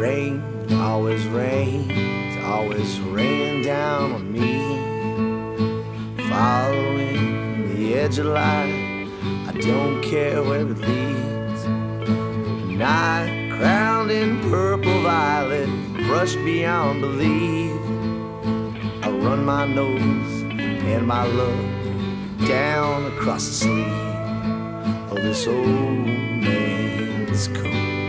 always rains, always raining down on me. Following the edge of light, I don't care where it leads. A night crowned in purple violet, crushed beyond belief. I run my nose and my love down across the sleeve of oh, this old man's coat.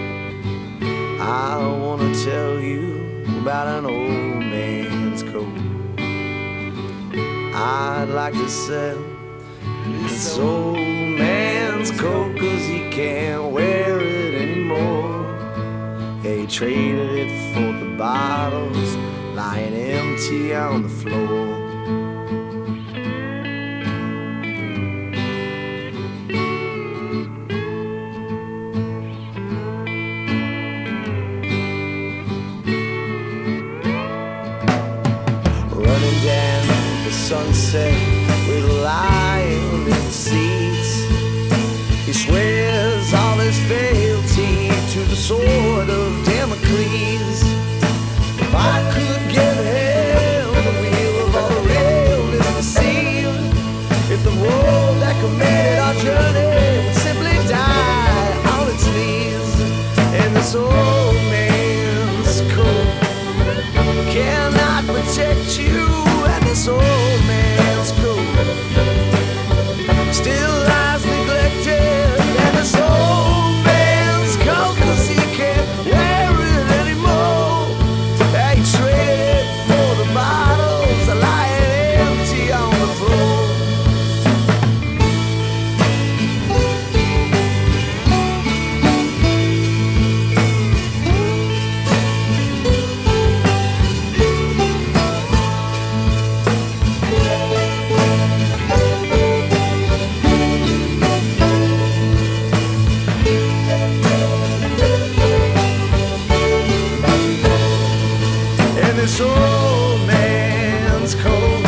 I wanna tell you about an old man's coat. I'd like to sell this old man's coat cause he can't wear it anymore. He traded it for the bottles lying empty on the floor. Running down the sunset with lion in the seats. He swears all his fealty to the sword of Damocles. If I could get hell, the wheel of our rail is deceived. If the road that committed our journey and this old man's cold.